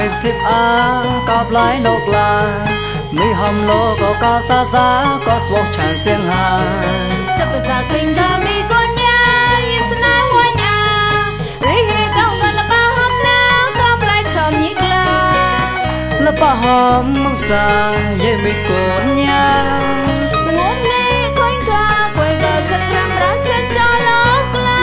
មេផ្សិបអាកោបឡាយនកឡាមីហំលោក៏កោសាសាក៏ស្វោះឆានសៀងហាចាប់តាគ្រិងដាមីកូនញ៉ាយស្នាវ៉ាញ៉ារីហេតងកលបាហំណាកោបឡាយឆំញីក្លាលបាហំមកសាយេមីកូនញ៉ាងុំនេះគួយកាគួយកោសត្រាំរាំចិនចោលក្លា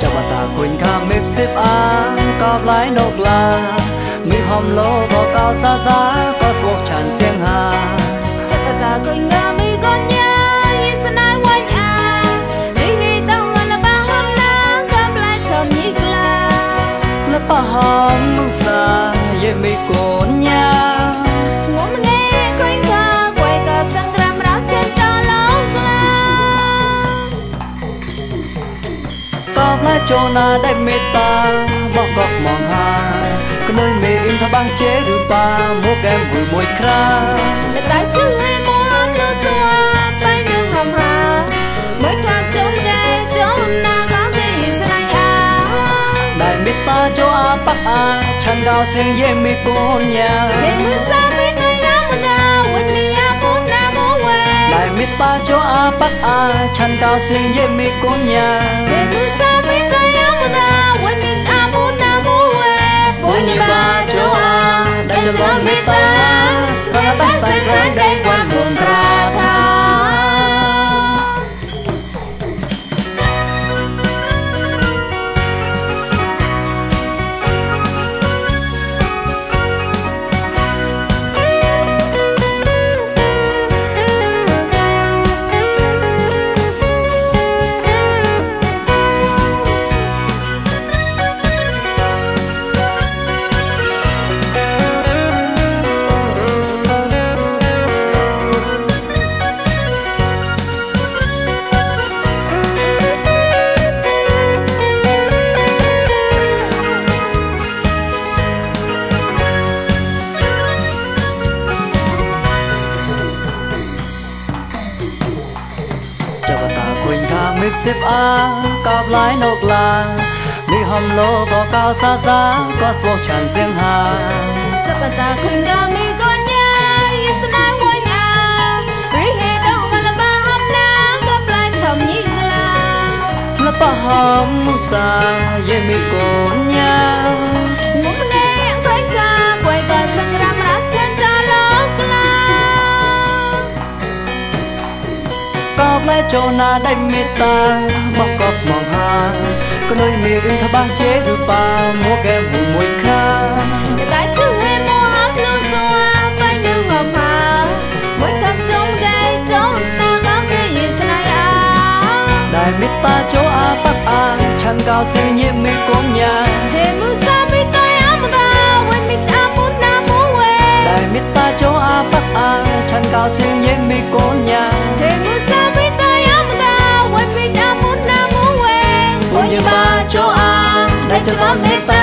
ចាប់តាគួយ mịp xếp á có lái nộp là. Mi hòm lô vào cao xa xa có suộc tràn xiêng hà. Chắc là cả coi ngơ mi con nhớ như sân ai quanh à. Đi hi tông là là bao hôm na có lái chồng nhị là. Lớp bao hòm mưu xa ye mi con nhá cho na đại mê ta bọc gọc mong hà. Có nơi mê in thà bang chế rưu ba mốt em vui môi khra mẹ ta chứ hay mô rốt lô xua bay nương hồng ra mới khá chống ghê chống na gá mê sẽ đánh à. Đại mê ta cho a bác a chăn đào sen dê mê cô nhà thế mưa xa mê nơi ngá mô na quên mê a bốt na mô quê. Đại mê ta cho a bác a chăn đào sen dê mê cô nhà thế mưa xa មីបសិបអាកោបឡាយលោកឡាមីហំលោក៏កោសាសាក៏ស្វោចានសៀងហាចាប់តាគុំដាមីកូនញ៉ាយស្នាងមួយណារីហេដោកលបាហំណាក៏ប្លែកចំញីឡាលបហំសាយេមីកូន có mấy chỗ na đây mi ta. Mà có mong hà có nơi mi in thà ba chế thứ ba mua kem mùi mùi kha. Tại chứ hê mua áp lưu xoa bay như ngọc hà mỗi cặp trong đây chỗ ta có cái gì sao này à. Đại mi ta chỗ a bắc á chẳng cao xây nhiệm mi cũng nhà. Hê mưa sao tu mamma